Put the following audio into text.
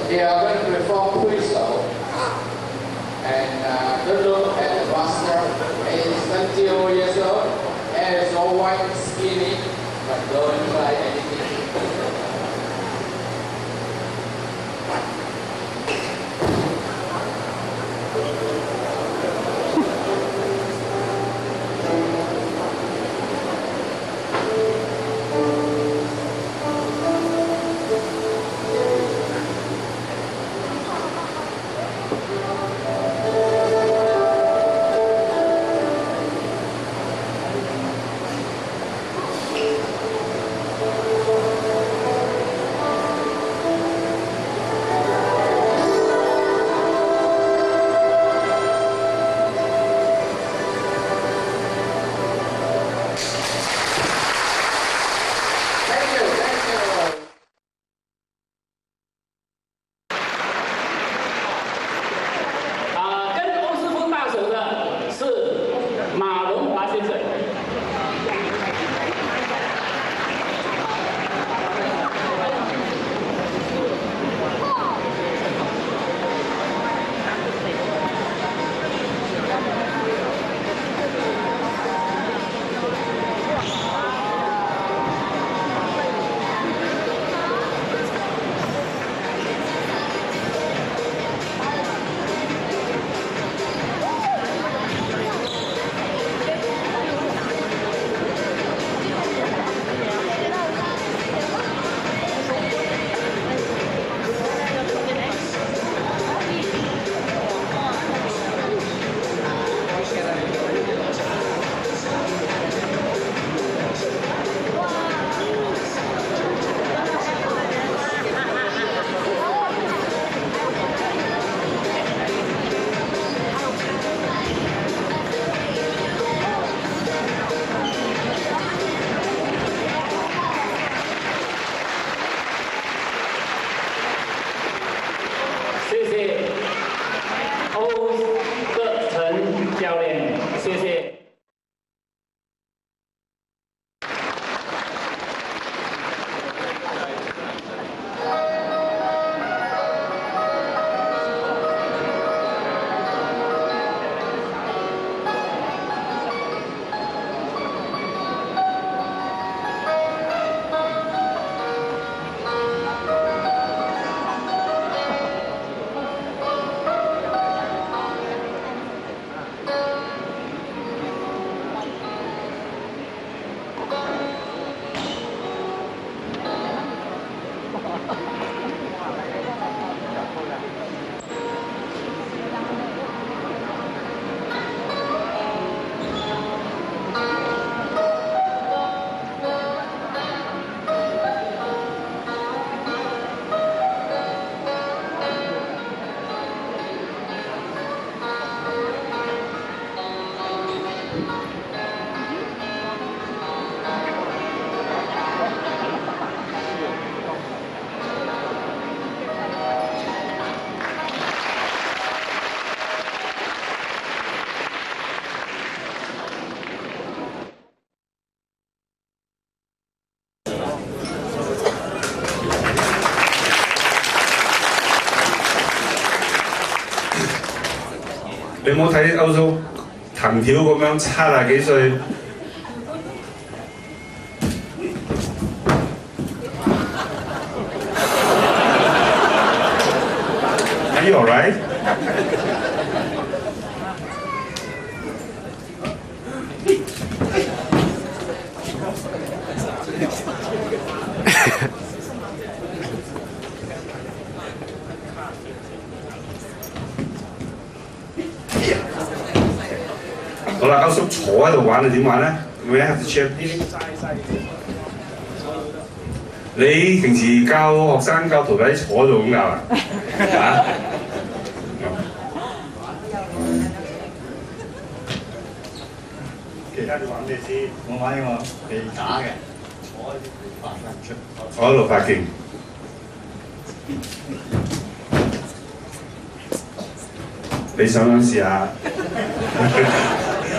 马先生，they are 你冇睇歐叔藤條咁樣七啊幾歲？Are you alright？好啦，阿叔坐喺度玩，你點玩咧？We have to check 你平時教學生教徒弟坐喺度咁教啊？啊？其他你玩咩先？我玩呢個地打嘅，我發唔出。我喺度發勁。你想唔想試下？